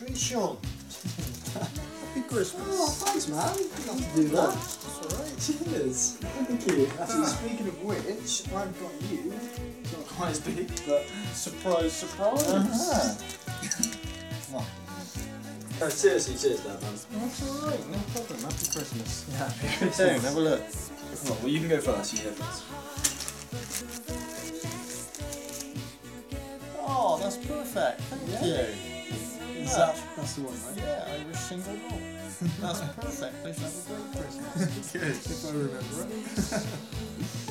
Nutrition. Happy Christmas. Oh, thanks, man. Have to do that. That's alright. Cheers. Thank you. Actually, speaking of which, I've got you. It's not quite as big, but surprise, surprise. Uh-huh. No, seriously, cheers, man. That's alright, no problem. Happy Christmas. Yeah, So, have a look. well, you can go first. You go first. Perfect. Thank Yeah. you. Is Yeah. that, that's the one, right? Yeah, Irish single malt. That's perfect. They should have a great Christmas. Good. If I remember it.